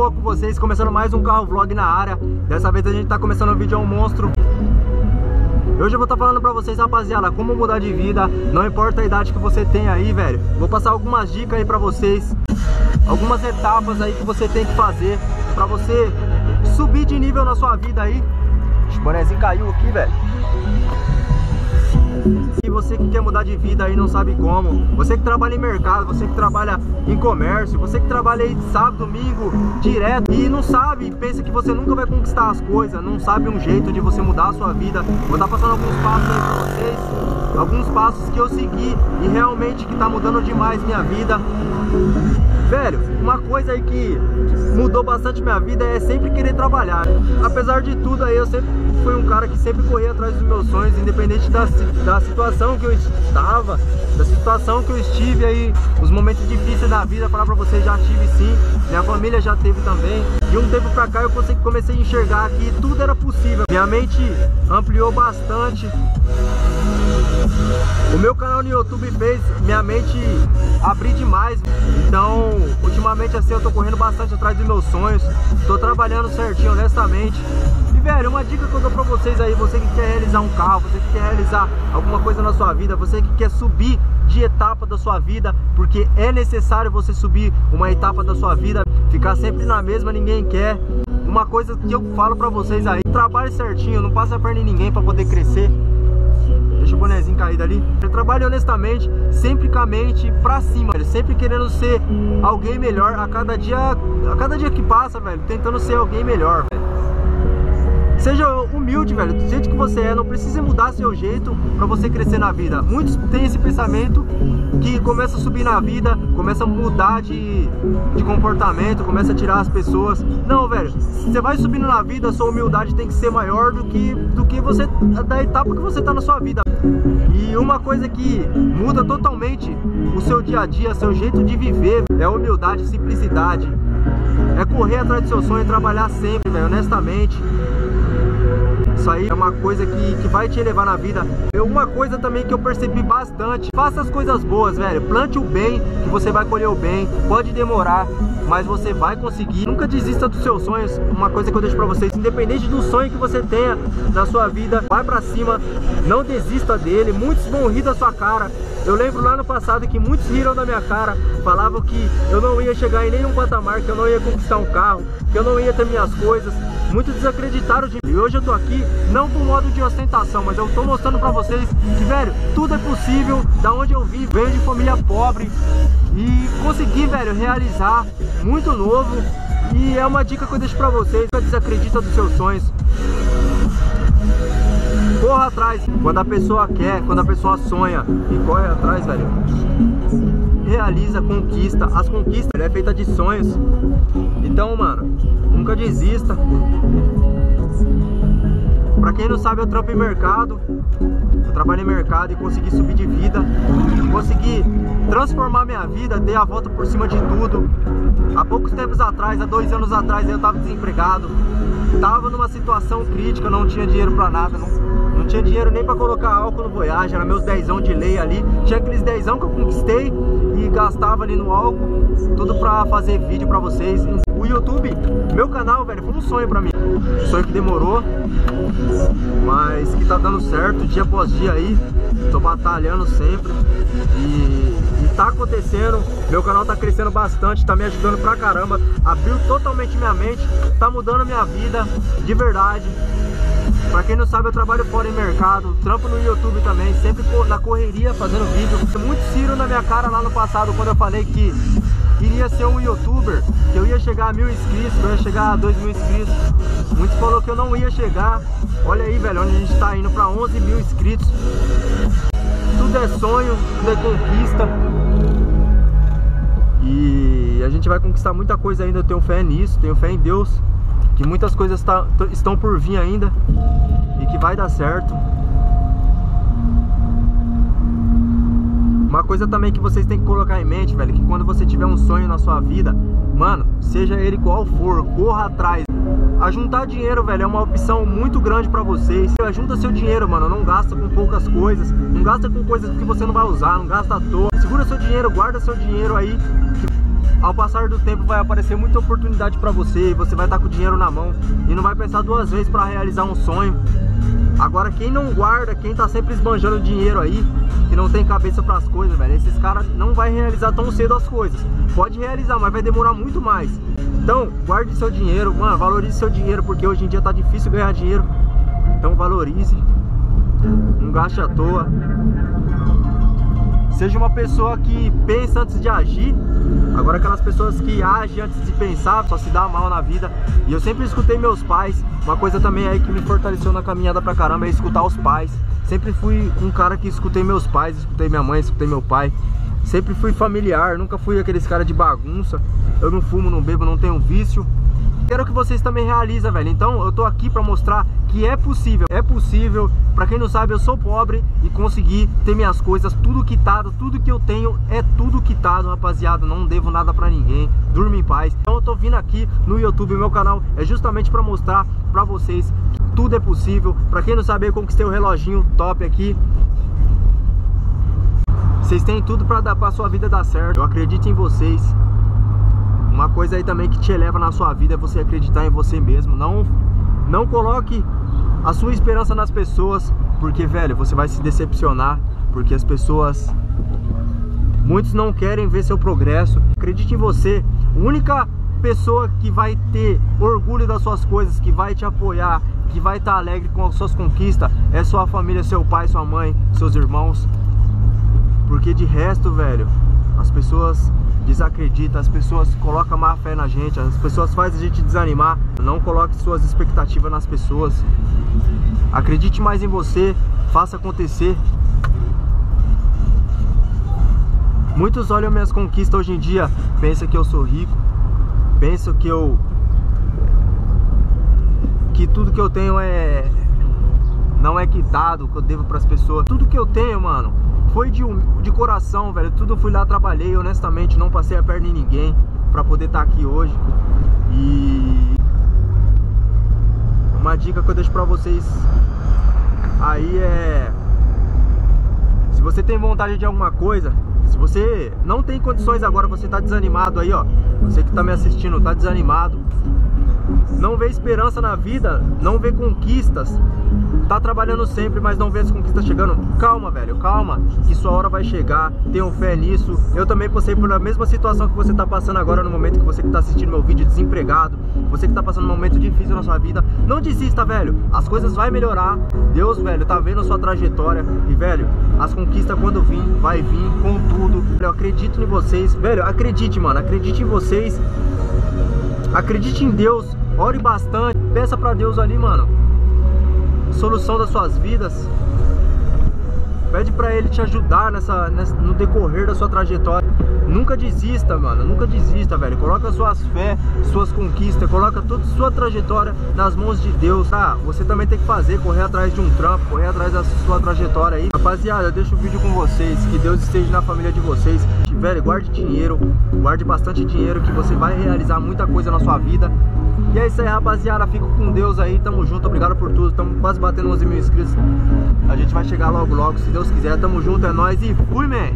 boa com vocês? Começando mais um carro vlog na área. Dessa vez a gente tá começando o vídeo ao monstro. Hoje eu vou estar tá falando pra vocês, rapaziada, como mudar de vida Não importa a idade que você tem aí, velho. Vou passar algumas dicas aí pra vocês Algumas etapas aí que você tem que fazer Pra você subir de nível na sua vida aí. O bonezinho caiu aqui, velho você que quer mudar de vida aí não sabe como, você que trabalha em mercado, você que trabalha em comércio, você que trabalha aí sábado, domingo, direto e não sabe, pensa que você nunca vai conquistar as coisas, não sabe um jeito de você mudar a sua vida. Vou estar passando alguns passos aí pra vocês, alguns passos que eu segui e realmente que tá mudando demais minha vida. Velho, uma coisa aí que mudou bastante minha vida é sempre querer trabalhar. Apesar de tudo aí, eu sempre fui um cara que sempre corria atrás dos meus sonhos, independente da, da situação que eu estava, da situação que eu estive aí, os momentos difíceis da vida, falar pra vocês, já tive sim, minha família já teve também. De um tempo pra cá eu comecei a enxergar que tudo era possível. Minha mente ampliou bastante. O meu canal no YouTube fez minha mente abrir demais. Então, ultimamente assim, eu tô correndo bastante atrás dos meus sonhos. Tô trabalhando certinho, honestamente. E, velho, uma dica que eu dou pra vocês aí, você que quer realizar um carro, você que quer realizar alguma coisa na sua vida, você que quer subir de etapa da sua vida, porque é necessário você subir uma etapa da sua vida, ficar sempre na mesma, ninguém quer. Uma coisa que eu falo pra vocês aí, trabalhe certinho, não passe a perna em ninguém pra poder crescer. Caído ali. Eu trabalho honestamente, sempre com a mente pra cima, velho. Sempre querendo ser alguém melhor a cada dia, a cada dia que passa, velho. Tentando ser alguém melhor, velho. Seja humilde, velho, do jeito que você é, não precisa mudar seu jeito para você crescer na vida. Muitos têm esse pensamento que começa a subir na vida, começa a mudar de, de comportamento, começa a tirar as pessoas. Não, velho, você vai subindo na vida, sua humildade tem que ser maior do que, do que você, da etapa que você tá na sua vida. E uma coisa que muda totalmente o seu dia a dia, seu jeito de viver, é humildade e simplicidade. É correr atrás do seu sonho e trabalhar sempre, velho, honestamente. Isso aí é uma coisa que, que vai te elevar na vida. É uma coisa também que eu percebi bastante. Faça as coisas boas, velho. Plante o bem, que você vai colher o bem. Pode demorar, mas você vai conseguir. Nunca desista dos seus sonhos. Uma coisa que eu deixo pra vocês, independente do sonho que você tenha na sua vida, vai pra cima, não desista dele. Muitos vão rir da sua cara. Eu lembro lá no passado que muitos riram da minha cara, falavam que eu não ia chegar em nenhum patamar, que eu não ia conquistar um carro, que eu não ia ter minhas coisas. Muitos desacreditaram de mim. E hoje eu tô aqui, não por modo de ostentação, mas eu tô mostrando pra vocês que, velho, tudo é possível. Da onde eu vim, venho de família pobre. E consegui, velho, realizar muito novo. E é uma dica que eu deixo pra vocês. Nunca desacredita dos seus sonhos. Corra atrás. Quando a pessoa quer, quando a pessoa sonha e corre atrás, velho realiza, conquista. As conquistas é feita de sonhos. Então, mano, nunca desista. Pra quem não sabe, eu trampo em mercado. Eu trabalho em mercado e consegui subir de vida. Consegui transformar minha vida, dei a volta por cima de tudo. Há poucos tempos atrás, há dois anos atrás, eu tava desempregado. Tava numa situação crítica, não tinha dinheiro pra nada. Não, tinha dinheiro nem pra colocar álcool no Voyage. Era meus dezão de lei ali. Tinha aqueles dezão que eu conquistei e gastava ali no álcool, tudo pra fazer vídeo pra vocês. O YouTube, meu canal, velho, foi um sonho pra mim. Sonho que demorou, mas que tá dando certo dia após dia aí. Tô batalhando sempre e, e tá acontecendo. Meu canal tá crescendo bastante, tá me ajudando pra caramba. Abriu totalmente minha mente, tá mudando a minha vida, de verdade. Pra quem não sabe, eu trabalho fora em mercado, trampo no YouTube também, sempre na correria fazendo vídeo. Muito Ciro na minha cara lá no passado, quando eu falei que iria ser um youtuber, que eu ia chegar a mil inscritos, que eu ia chegar a dois mil inscritos. Muitos falou que eu não ia chegar. Olha aí, velho, onde a gente tá indo pra 11 mil inscritos. Tudo é sonho, tudo é conquista. E a gente vai conquistar muita coisa ainda, eu tenho fé nisso, tenho fé em Deus que muitas coisas tá, estão por vir ainda e que vai dar certo. Uma coisa também que vocês têm que colocar em mente, velho, que quando você tiver um sonho na sua vida, mano, seja ele qual for, corra atrás. Ajuntar dinheiro, velho, é uma opção muito grande pra vocês. Ajunta seu dinheiro, mano, não gasta com poucas coisas, não gasta com coisas que você não vai usar, não gasta à toa. Segura seu dinheiro, guarda seu dinheiro aí, ao passar do tempo vai aparecer muita oportunidade para você, você vai estar tá com o dinheiro na mão e não vai pensar duas vezes para realizar um sonho. Agora quem não guarda, quem tá sempre esbanjando dinheiro aí, que não tem cabeça para as coisas, velho, esses caras não vai realizar tão cedo as coisas. Pode realizar, mas vai demorar muito mais. Então, guarde seu dinheiro, mano, valorize seu dinheiro, porque hoje em dia tá difícil ganhar dinheiro. Então valorize. Não gaste à toa. Seja uma pessoa que pensa antes de agir. Agora aquelas pessoas que agem antes de pensar, só se dá mal na vida. E eu sempre escutei meus pais. Uma coisa também aí que me fortaleceu na caminhada pra caramba é escutar os pais. Sempre fui um cara que escutei meus pais, escutei minha mãe, escutei meu pai. Sempre fui familiar, nunca fui aqueles cara de bagunça. Eu não fumo, não bebo, não tenho vício. Quero que vocês também realizem, velho. Então eu tô aqui pra mostrar que é possível. É possível. Pra quem não sabe, eu sou pobre e consegui ter minhas coisas tudo quitado. Tudo que eu tenho é tudo quitado, rapaziada. Não devo nada pra ninguém. Durma em paz. Então eu tô vindo aqui no YouTube, meu canal, é justamente pra mostrar pra vocês que tudo é possível. Pra quem não sabe, eu conquistei o um reloginho top aqui. Vocês têm tudo pra, dar, pra sua vida dar certo. Eu acredito em vocês. Uma coisa aí também que te eleva na sua vida é você acreditar em você mesmo. Não, não coloque a sua esperança nas pessoas, porque, velho, você vai se decepcionar, porque as pessoas... Muitos não querem ver seu progresso. Acredite em você. A única pessoa que vai ter orgulho das suas coisas, que vai te apoiar, que vai estar alegre com as suas conquistas, é sua família, seu pai, sua mãe, seus irmãos. Porque de resto, velho, as pessoas desacreditam, as pessoas colocam má fé na gente, as pessoas fazem a gente desanimar. Não coloque suas expectativas nas pessoas. Acredite mais em você, faça acontecer. Muitos olham minhas conquistas hoje em dia, pensam que eu sou rico, pensam que eu que tudo que eu tenho é não é quitado, que eu devo para as pessoas. Tudo que eu tenho, mano, foi de, de coração, velho. Tudo fui lá, trabalhei, honestamente, não passei a perna em ninguém pra poder estar tá aqui hoje. E uma dica que eu deixo pra vocês aí é se você tem vontade de alguma coisa, se você não tem condições agora, você tá desanimado aí, ó. Você que tá me assistindo, tá desanimado, não vê esperança na vida, não vê conquistas, tá trabalhando sempre, mas não vê as conquistas chegando. Calma, velho, calma, que sua hora vai chegar, tenham fé nisso. Eu também passei por a mesma situação que você tá passando agora no momento que você que tá assistindo meu vídeo desempregado, você que tá passando um momento difícil na sua vida. Não desista, velho, as coisas vai melhorar. Deus, velho, tá vendo a sua trajetória e, velho, as conquistas quando vir, vai vir com tudo. Eu acredito em vocês, velho, acredite, mano, acredite em vocês. Acredite em Deus, ore bastante, peça pra Deus ali, mano, solução das suas vidas. Pede pra Ele te ajudar nessa, nessa, no decorrer da sua trajetória. Nunca desista, mano. Nunca desista, velho. Coloca suas fé, suas conquistas, coloca toda sua trajetória nas mãos de Deus. Ah, você também tem que fazer, correr atrás de um trampo, correr atrás da sua trajetória aí. Rapaziada, eu deixo o vídeo com vocês. Que Deus esteja na família de vocês. Velho, guarde dinheiro, guarde bastante dinheiro que você vai realizar muita coisa na sua vida. E é isso aí, rapaziada. Fico com Deus aí. Tamo junto. Obrigado por tudo. Tamo quase batendo 11 mil inscritos. A gente vai chegar logo, logo. Se Deus quiser. Tamo junto. É nóis. E fui, man.